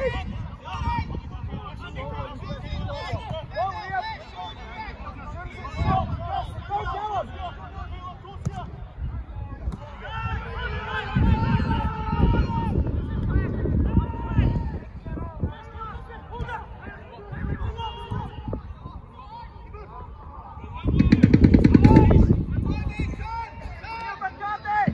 Hey!